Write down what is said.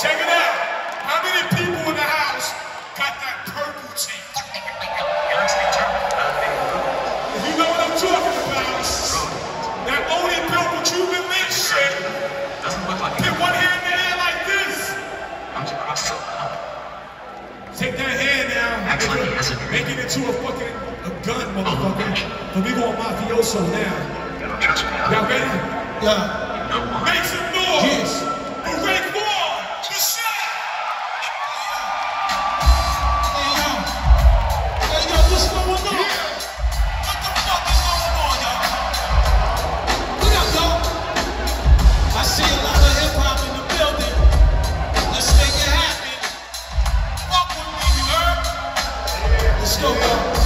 Check it out. How many people in the house got that purple team? You know what I'm talking about. That only purple Cuban Linx shit. Doesn't look like Put one hand in the air like this. I'm Take that hand now. Actually, he has it. Make it into a fucking a gun, motherfucker. But we going mafioso now. Now ready? Yeah. Let's.